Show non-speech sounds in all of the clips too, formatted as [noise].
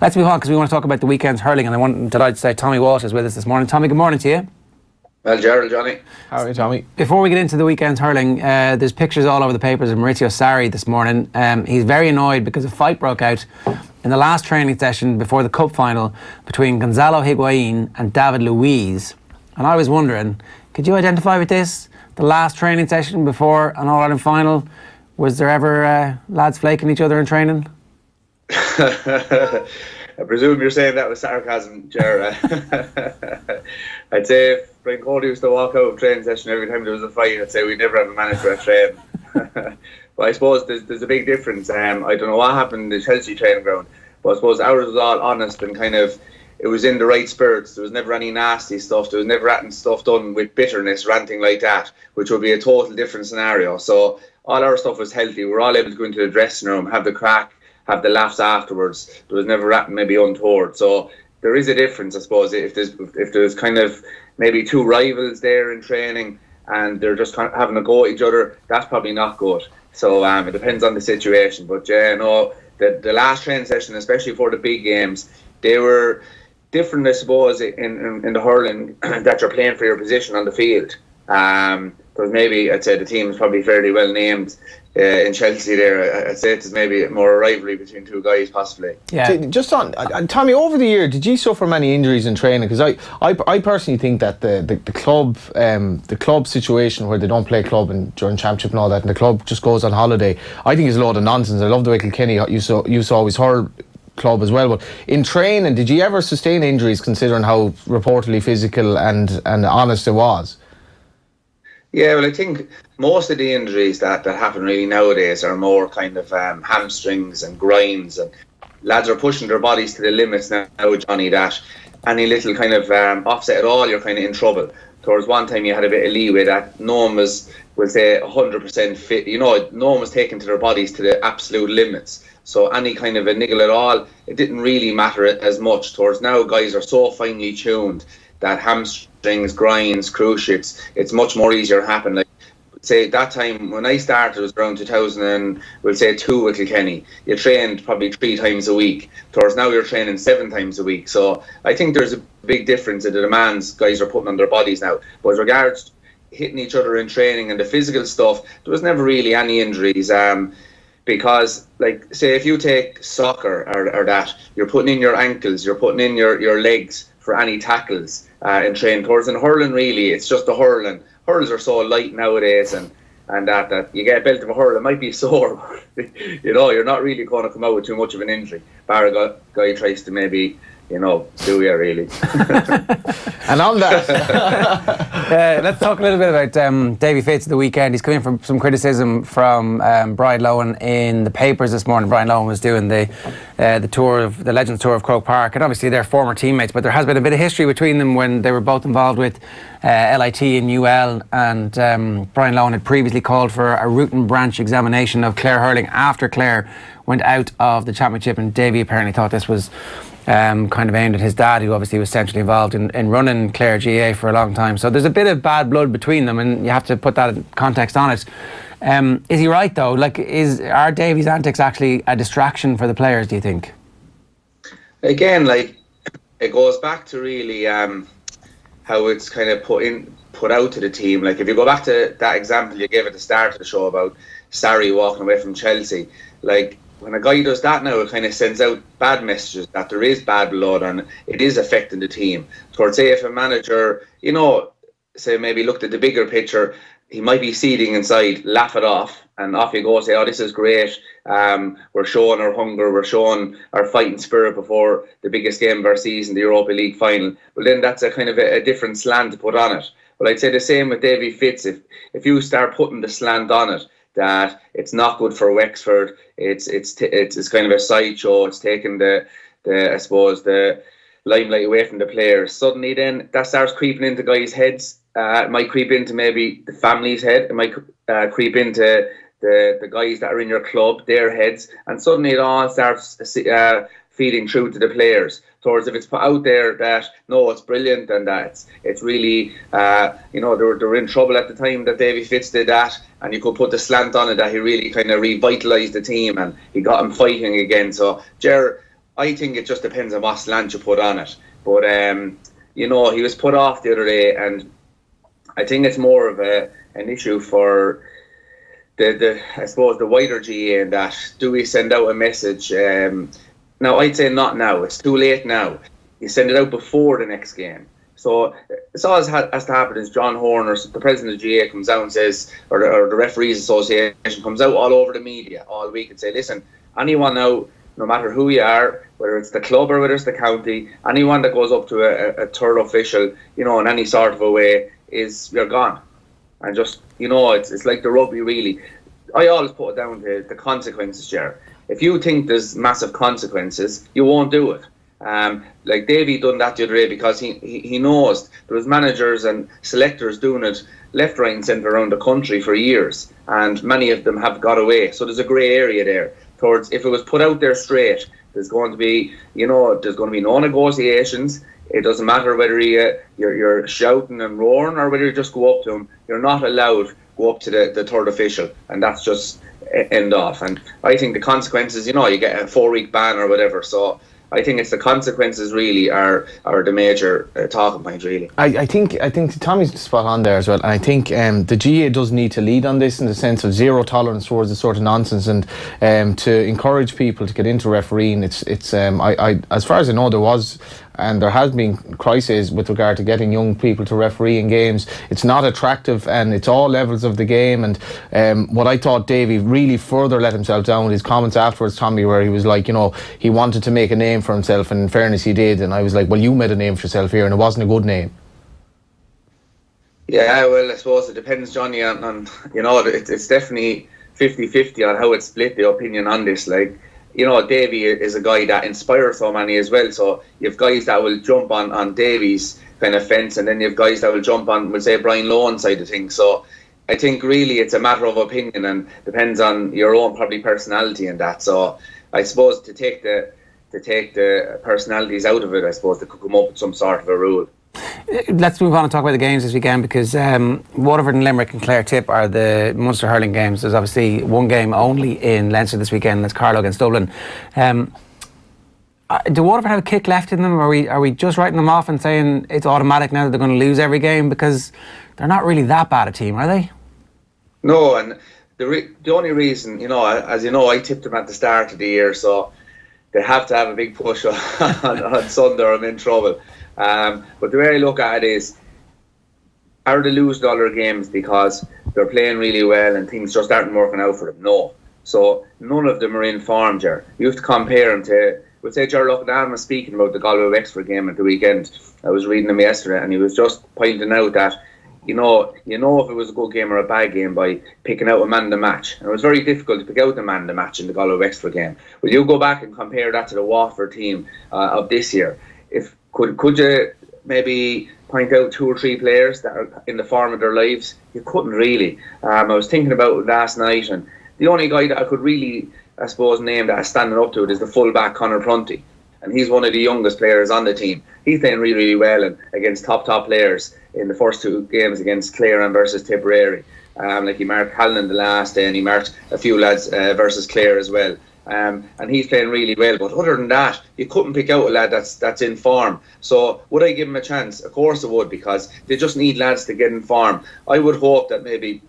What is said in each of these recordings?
Let's move on because we want to talk about the weekend's hurling, and I want delighted to say Tommy Walsh is with us this morning. Tommy, good morning to you. Well, Gerald, Johnny. How are you, Tommy? Before we get into the weekend's hurling, uh, there's pictures all over the papers of Maurizio Sarri this morning. Um, he's very annoyed because a fight broke out in the last training session before the cup final between Gonzalo Higuain and David Luiz. And I was wondering, could you identify with this? The last training session before an All Ireland final? Was there ever uh, lads flaking each other in training? I presume you're saying that with sarcasm, Jared. [laughs] I'd say if Brian Cody used to walk out of training session every time there was a fight, I'd say we'd never have a manager at train. [laughs] but I suppose there's, there's a big difference. Um, I don't know what happened in the Chelsea training ground, but I suppose ours was all honest and kind of it was in the right spirits. There was never any nasty stuff. There was never any stuff done with bitterness or anything like that, which would be a total different scenario. So all our stuff was healthy. We were all able to go into the dressing room, have the crack, have the laughs afterwards. There was never maybe untoward. So there is a difference, I suppose, if there's if there's kind of maybe two rivals there in training and they're just kind of having a go at each other. That's probably not good. So um, it depends on the situation. But yeah, no, the the last training session, especially for the big games, they were different, I suppose, in in, in the hurling [clears throat] that you're playing for your position on the field. Um, because maybe I'd say the team is probably fairly well named uh, in Chelsea. There, I'd say it's maybe more a rivalry between two guys, possibly. Yeah. Just on uh, Tommy, over the year, did you suffer many injuries in training? Because I, I, I personally think that the the, the club, um, the club situation where they don't play club and during championship and all that, and the club just goes on holiday, I think is a load of nonsense. I love the way Kilkenny you saw you saw always heard club as well. But in training, did you ever sustain injuries considering how reportedly physical and, and honest it was? Yeah, well, I think most of the injuries that, that happen really nowadays are more kind of um, hamstrings and grinds, and lads are pushing their bodies to the limits now, Johnny. That any little kind of um, offset at all, you're kind of in trouble. Towards one time, you had a bit of leeway that no one was, will say, 100% fit. You know, no one was taking to their bodies to the absolute limits. So any kind of a niggle at all, it didn't really matter as much. Towards now, guys are so finely tuned that hamstrings, grinds, cruciates, it's much more easier to happen. Like say that time when I started was around 2000 and we'll say two with Kilkenny. You trained probably three times a week. Towards now you're training seven times a week. So I think there's a big difference in the demands guys are putting on their bodies now. But as regards hitting each other in training and the physical stuff, there was never really any injuries. Um, because like say if you take soccer or, or that, you're putting in your ankles, you're putting in your, your legs for any tackles uh, in training towards. And hurling, really, it's just the hurling. Hurls are so light nowadays, and and that that you get belt of a hurl, it might be [laughs] sore. you know, you're not really going to come out with too much of an injury. Bar a guy tries to maybe you know, do you really? [laughs] and on that, [laughs] uh, let's talk a little bit about um, Davy Fitz the weekend. He's coming from some criticism from um, Brian Lohan in the papers this morning. Brian Lohan was doing the uh, the tour of the Legends tour of Croke Park, and obviously they're former teammates, but there has been a bit of history between them when they were both involved with uh, LIT and UL. And um, Brian Lohan had previously called for a root and branch examination of Clare hurling after Clare went out of the championship, and Davy apparently thought this was um, kind of aimed at his dad, who obviously was centrally involved in, in running Clare GAA for a long time. So there's a bit of bad blood between them, and you have to put that in context on it. Um, is he right though? Like, is are Davy's antics actually a distraction for the players? Do you think? Again, like it goes back to really um, how it's kind of put in, put out to the team. Like if you go back to that example you gave at the start of the show about Sarri walking away from Chelsea, like when a guy does that now, it kind of sends out bad messages that there is bad blood and it is affecting the team. Towards say if a manager, you know, say maybe looked at the bigger picture, he might be seething inside, laugh it off, and off you go. Say, "Oh, this is great. Um, we're showing our hunger. We're showing our fighting spirit before the biggest game of our season, the Europa League final." But then that's a kind of a, a different slant to put on it. But I'd say the same with Davy Fitz. If if you start putting the slant on it, that it's not good for Wexford. It's it's t- it's, it's kind of a sideshow. It's taking the the I suppose the limelight away from the players. Suddenly, then that starts creeping into guys' heads. Uh, it might creep into maybe the family's head. It might uh, creep into the the guys that are in your club, their heads, and suddenly it all starts uh, feeding through to the players. Towards if it's put out there that no, it's brilliant and that it's, it's really uh, you know they were, they were in trouble at the time that Davy Fitz did that, and you could put the slant on it that he really kind of revitalised the team and he got them fighting again. So, Jer, I think it just depends on what slant you put on it. But um, you know, he was put off the other day, and I think it's more of a an issue for the the I suppose the wider GA in that do we send out a message? Um, now I'd say not now. It's too late now. You send it out before the next game. So it's all has to happen is John Horan or the president of GA comes out and says, or the, or the referees association comes out all over the media all week and say, listen, anyone now, no matter who you are, whether it's the club or whether it's the county, anyone that goes up to a, a third official, you know, in any sort of a way, is you're gone. And just, you know, it's, it's like the rugby really. I always put it down to the consequences, Jared. If you think there's massive consequences, you won't do it. Um, like Davy done that the other day because he, he, he knows there was managers and selectors doing it left, right, and centre around the country for years, and many of them have got away. So there's a grey area there. Towards if it was put out there straight, there's going to be you know there's going to be no negotiations. It doesn't matter whether you, you're, you're shouting and roaring or whether you just go up to them. You're not allowed go up to the, the third official, and that's just end off. And I think the consequences, you know, you get a four week ban or whatever. So I think it's the consequences really are are the major uh, talking point really. I, I think I think Tommy's spot on there as well, and I think um, the GA does need to lead on this in the sense of zero tolerance towards this sort of nonsense and um, to encourage people to get into refereeing. It's it's um, I, I as far as I know there was and there has been crises with regard to getting young people to referee in games. It's not attractive, and it's all levels of the game. And um, what I thought Davy really further let himself down with his comments afterwards, Tommy, where he was like, you know, he wanted to make a name for himself, and in fairness, he did. And I was like, well, you made a name for yourself here, and it wasn't a good name. Yeah, well, I suppose it depends, Johnny, on, on you know, it's, it's definitely 50 50 on how it's split the opinion on this. Like, you know, Davy is a guy that inspires so many as well. So you have guys that will jump on, on Davy's kind of fence, and then you have guys that will jump on, we'll say, Brian Lohan side of things. So I think really it's a matter of opinion and depends on your own probably personality and that. So I suppose to take the to take the personalities out of it, I suppose they could come up with some sort of a rule. Let's move on and talk about the games this weekend because um, Waterford and Limerick and Clare Tip are the Munster hurling games. There's obviously one game only in Leinster this weekend. That's Carlow against Dublin. Um, uh, do Waterford have a kick left in them? Are we are we just writing them off and saying it's automatic now that they're going to lose every game because they're not really that bad a team, are they? No, and the the only reason, you know, as you know, I tipped them at the start of the year, so they have to have a big push [laughs] on, on, Sunday I'm in trouble. Um, but the way I look at it is, are they lose dollar games because they're playing really well and things just aren't working out for them? No. So none of them are in form, Ger. You have to compare them to, we'll say, Ger Loughnane was speaking about the Galway Wexford game at the weekend. I was reading him yesterday and he was just pointing out that you know, you know if it was a good game or a bad game by picking out a man the match. And it was very difficult to pick out the man the match in the Galway Wexford game. Will you go back and compare that to the Waterford team uh, of this year? If could could you maybe point out two or three players that are in the form of their lives? You couldn't really. Um, I was thinking about last night, and the only guy that I could really, I suppose, name that is standing up to it is the fullback Conor Prunty, and he's one of the youngest players on the team. He's playing really, really well and against top top players in the first two games against Clare and versus Tipperary. Um, like he marked Callanan the last day, and he marked a few lads uh, versus Clare as well. Um, and he's playing really well. But other than that, you couldn't pick out a lad that's that's in form. So would I give him a chance? Of course I would, because they just need lads to get in form. I would hope that maybe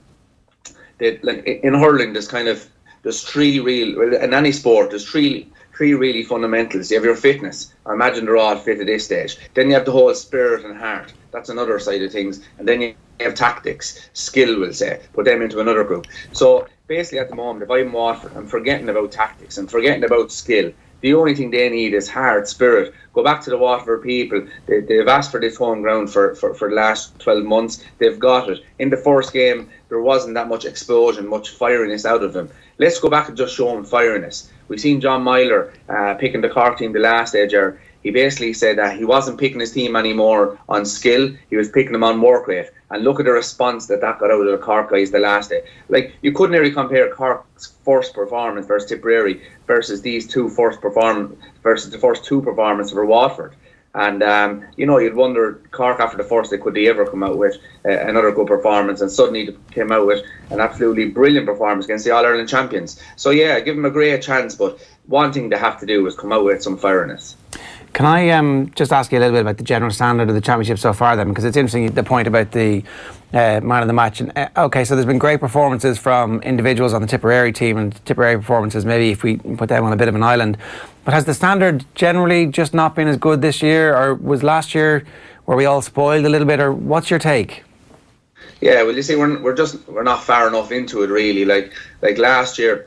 that like in hurling, there's kind of there's three real in any sport. There's three three really fundamentals. You have your fitness. I imagine they're all fit at this stage. Then you have the whole spirit and heart. That's another side of things. And then you have tactics, skill, we'll say. Put them into another group. So basically at the moment, if I'm Waterford, I'm forgetting about tactics, I'm forgetting about skill. The only thing they need is heart, spirit. Go back to the Waterford people. They, they've asked for this home ground for, for, for the last 12 months. They've got it. In the first game, there wasn't that much explosion, much firiness out of them. Let's go back and just show them firiness. We've seen John Meyler uh, picking the Cork team the last edger. He basically said that he wasn't picking his team anymore on skill, he was picking them on work rate. And look at the response that that got out of the Cork guys the last day. Like, you couldn't really compare Cork's first performance versus Tipperary versus these two first performance versus the first two performances for Waterford. And um, you know, you'd wonder Cork after the first day could they ever come out with uh, another good performance, and suddenly they came out with an absolutely brilliant performance against the All Ireland champions. So yeah, give them a great chance, but one thing they have to do is come out with some fireness. Can I um, just ask you a little bit about the general standard of the championship so far, then? Because it's interesting the point about the uh, man of the match. And, uh, okay, so there's been great performances from individuals on the Tipperary team, and Tipperary performances, maybe if we put them on a bit of an island. But has the standard generally just not been as good this year, or was last year were we all spoiled a little bit, or what's your take? Yeah, well, you see, we're, we're just we're not far enough into it really. Like like last year,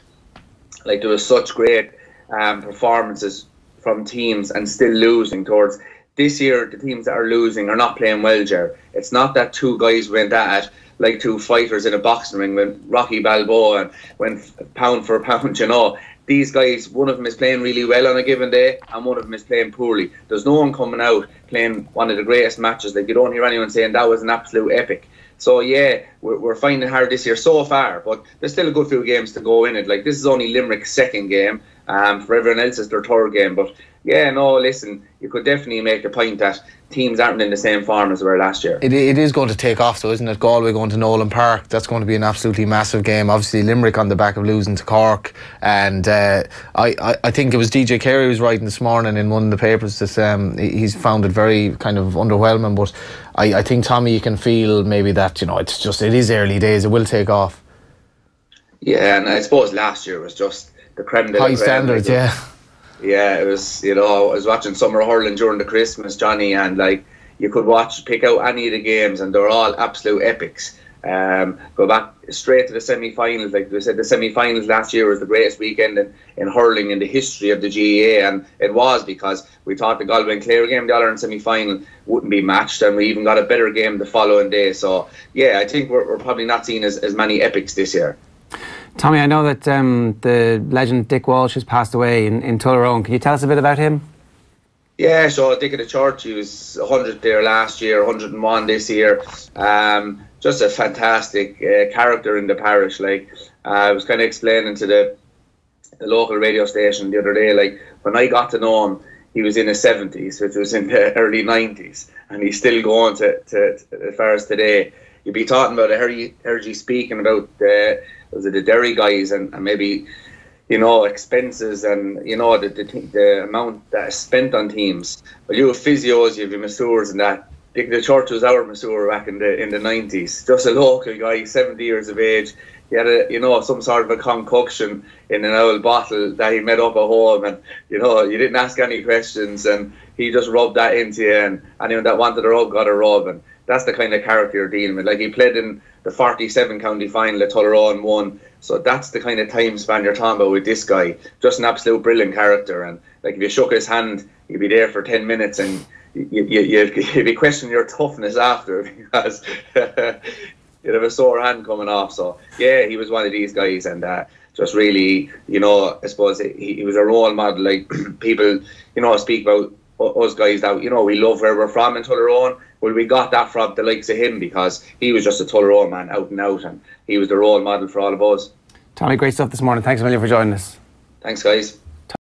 like there was such great um, performances from teams and still losing towards this year the teams that are losing are not playing well, Jer. It's not that two guys went at like two fighters in a boxing ring when Rocky Balboa and when pound for pound, [laughs] you know. These guys, one of them is playing really well on a given day, and one of them is playing poorly. There's no one coming out playing one of the greatest matches. Like you don't hear anyone saying that was an absolute epic. So yeah, we're, we're finding hard this year so far, but there's still a good few games to go in it. Like this is only Limerick's second game. Um, for everyone else, it's their third game. But yeah, no, listen, you could definitely make the point that teams aren't in the same form as they were last year. It, it is going to take off, though, isn't it? Galway going to Nowlan Park. That's going to be an absolutely massive game. Obviously, Limerick on the back of losing to Cork. And uh, I, I, I, think it was DJ Carey who was writing this morning in one of the papers that um, he's found it very kind of underwhelming. But I, I think, Tommy, you can feel maybe that, you know, it's just, it is early days. It will take off. Yeah, and I suppose last year was just the creme de High standards, like, yeah. Yeah, it was, you know, I was watching summer hurling during the Christmas, Johnny, and like, you could watch, pick out any of the games, and they're all absolute epics. Um, go back straight to the semi-finals. Like we said, the semi-finals last year was the greatest weekend in, in hurling in the history of the GAA, and it was because we thought the Galway and Clare game, the All-Ireland semi-final, wouldn't be matched, and we even got a better game the following day. So yeah, I think we're, we're probably not seeing as, as many epics this year. Tommy, I know that um, the legend Dick Walsh has passed away in, in Tullaroan. Can you tell us a bit about him? Yeah, so Dick of the Church, he was 100 there last year, 101 this year. Um, just a fantastic uh, character in the parish. Like uh, I was kind of explaining to the the local radio station the other day, like when I got to know him, he was in his 70s, which was in the [laughs] early 90s, and he's still going to, to, to as far as today. You'd be talking about, I heard you, speaking about the, was it the dairy guys and, and maybe you know, expenses and you know the, the, the amount that is spent on teams. But you have physios, you have your masseurs, and that. Dick the Church was our masseur back in the in the nineties. Just a local guy, seventy years of age. He had a you know some sort of a concoction in an old bottle that he made up at home, and you know you didn't ask any questions, and he just rubbed that into you, and anyone that wanted a rub got a rub, and that's the kind of character you're dealing with. Like he played in the 47 county final at Tullaroan won. So that's the kind of time span you're talking about with this guy. Just an absolute brilliant character. And like if you shook his hand, you'd be there for 10 minutes and you, you, you'd, you'd be questioning your toughness after because [laughs] you'd have a sore hand coming off. So yeah, he was one of these guys and uh, just really, you know, I suppose he, he was a role model. Like [clears throat] people, you know, speak about us guys that, you know, we love where we're from in Tullaroan well, we got that from the likes of him because he was just a Tullaroan man out and out, and he was the role model for all of us. Tommy, great stuff this morning. Thanks a million for joining us. Thanks, guys.